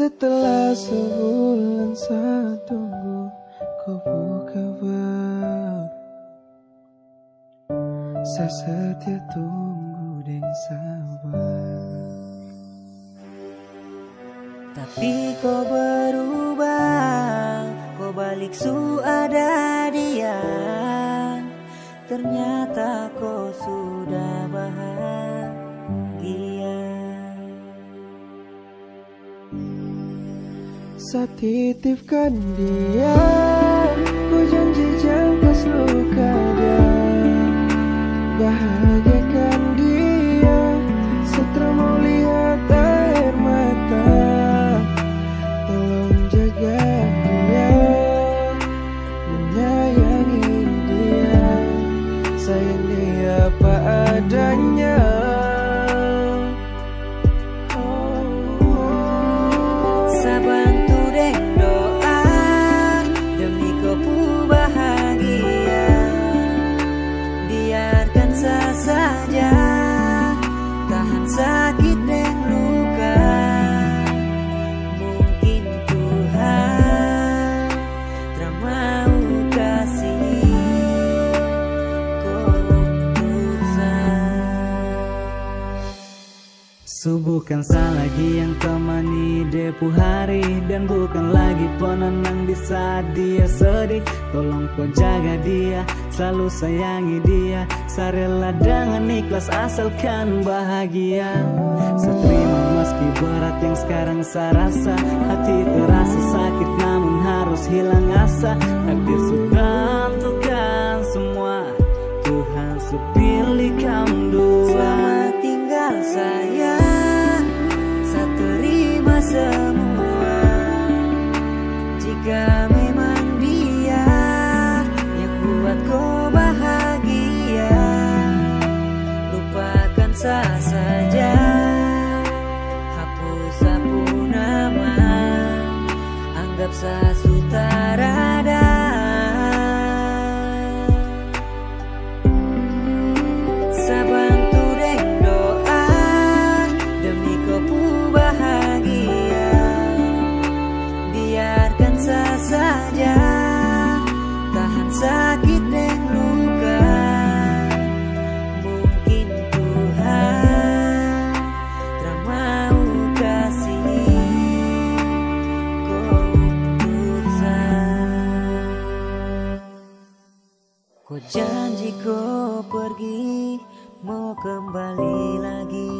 Setelah sebulan saya tunggu kau buka kabar Saya setia tunggu dan sabar. Tapi kau berubah Kau balik su ada dia. Ternyata kau sudah Saya titipkan dia. Ku janji jangan luka dia. Bahagiakan Subuhkan lagi yang temani depu hari Dan bukan lagi penenang di saat dia sedih. Tolong kau jaga dia, selalu sayangi dia. Sarela dengan ikhlas asalkan bahagia. Seterima meski berat yang sekarang saya rasa. Hati terasa sakit namun harus hilang asa. Takdir sudah tentukan semua. Tuhan supilih Saja. Hapus sapu nama Anggap saya sutarada janji kau pergi Mau kembali lagi.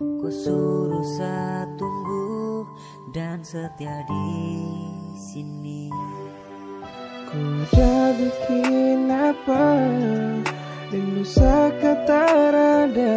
Kau suruh saya tunggu Dan setia di sini. Ku udah bikin apa Rindu kata rada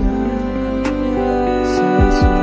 Jesus.